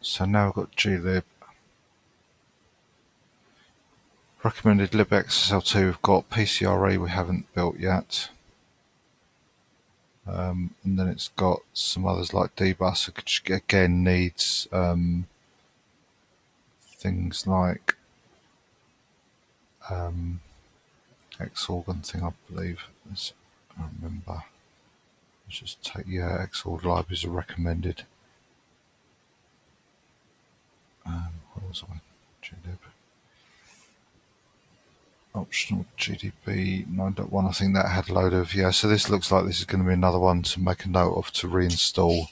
So now we've got glib. Recommended libxslt we've got PCRE we haven't built yet. Um, and then it's got some others like dbus, which again needs um, things like um, Xorg thing, I believe. I remember. Let's just take, yeah, Xorg libraries are recommended. Um, what was I? Optional GDB 9.1. I think that had a load of, yeah, so this looks like this is going to be another one to make a note of to reinstall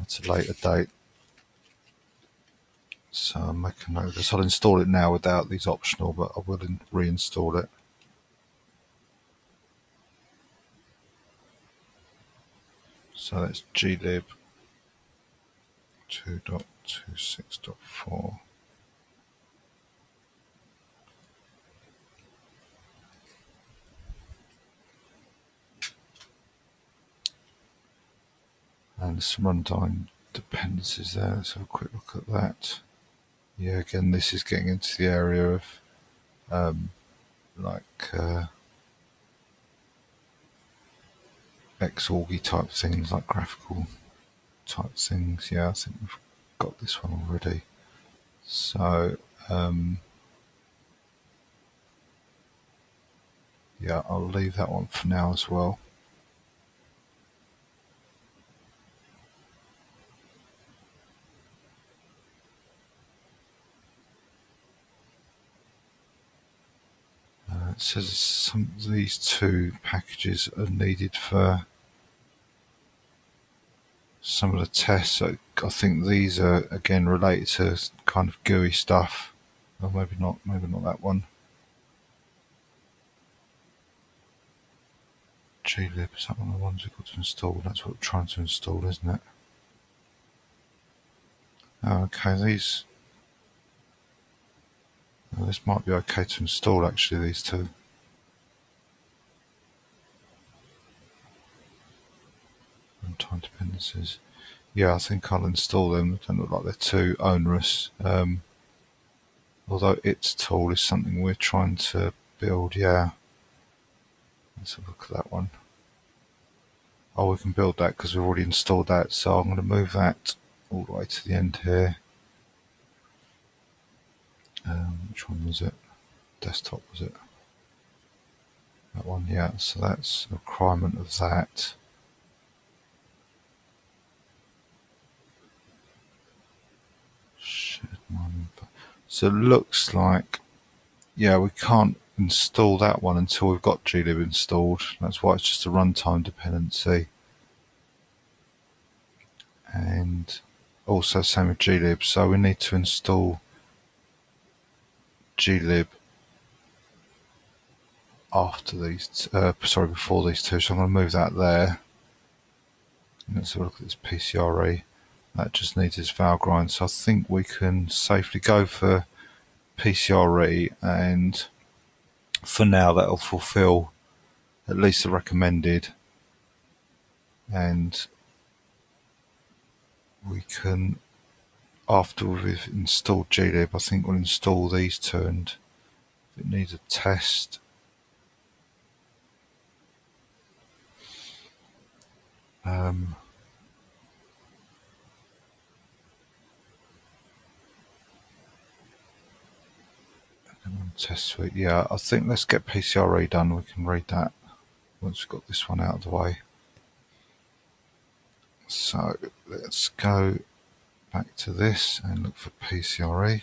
at a later date. So I'll make a note of this. I'll install it now without these optional, but I will reinstall it. So that's glib 2.26.4. And some runtime dependencies there. Let's have a quick look at that. Yeah, again, this is getting into the area of um, like uh, Xorgy type things, like graphical type things. Yeah, I think we've got this one already. So, um, yeah, I'll leave that one for now as well. Uh, it says some these two packages are needed for some of the tests. I think these are again related to kind of GUI stuff. Or maybe not, maybe not that one. glib, is that one of the ones we've got to install? That's what we're trying to install, isn't it? Oh, okay, these this might be okay to install actually, these two. Dependencies. Yeah, I think I'll install them. They don't look like they're too onerous. Um, although itstool is something we're trying to build, yeah. Let's have a look at that one. Oh, we can build that because we've already installed that. So I'm going to move that all the way to the end here. Um, which one was it? Desktop was it? That one, yeah. So that's a requirement of that. So it looks like, yeah, we can't install that one until we've got glib installed. That's why it's just a runtime dependency. And also same with glib. So we need to install glib after these, uh, sorry, before these two. So I'm going to move that there. Let's have a look at this PCRE. That just needs its Valgrind. So I think we can safely go for PCRE and for now that'll fulfill at least the recommended and we can after we've installed glib, I think we'll install these two and if it needs a test um, test suite, yeah, I think let's get PCRE done, we can read that once we've got this one out of the way. So let's go back to this and look for PCRE.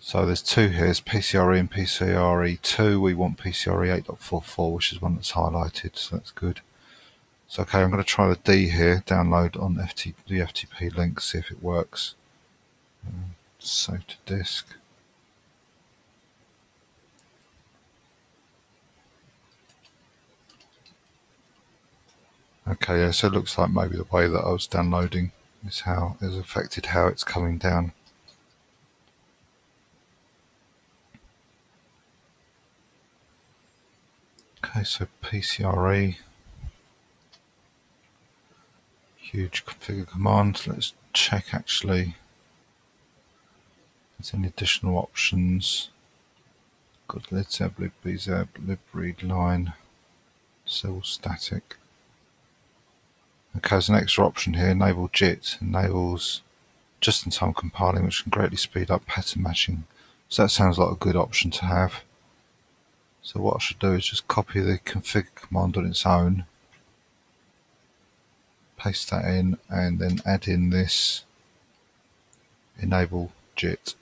So there's two here, it's PCRE and PCRE2. We want PCRE 8.44, which is one that's highlighted, so that's good. So okay, I'm going to try the D here, download on FT, the FTP link, see if it works. Um, save to disk. Okay, yeah, so it looks like maybe the way that I was downloading is how is affected how it's coming down. Okay, so PCRE. huge configure command. Let's check actually there's any additional options. Got libzeb, libbzeb, libreadline, cell static. Okay, there's an extra option here, enable JIT, enables just-in-time compiling, which can greatly speed up pattern matching. So that sounds like a good option to have. So what I should do is just copy the configure command on its own, paste that in, and then add in this enable JIT.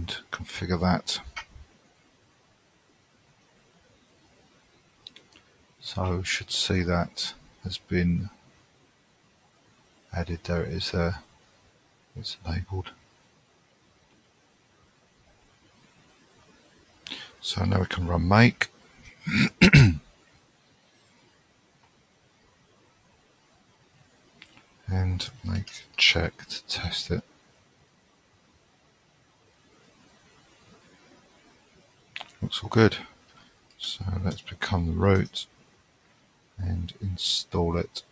And configure that. So should see that has been added. There it is there. It's enabled. So now we can run make. And make check to test it looks all good so let's become the root and install it.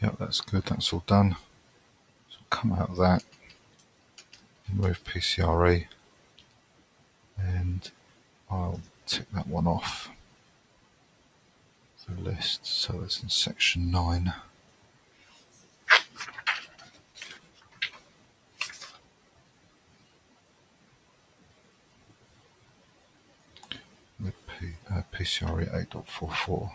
Yep, that's good, that's all done. So come out of that, remove PCRE, and I'll tick that one off the list. So that's in section 9. The P, uh, PCRE 8.44.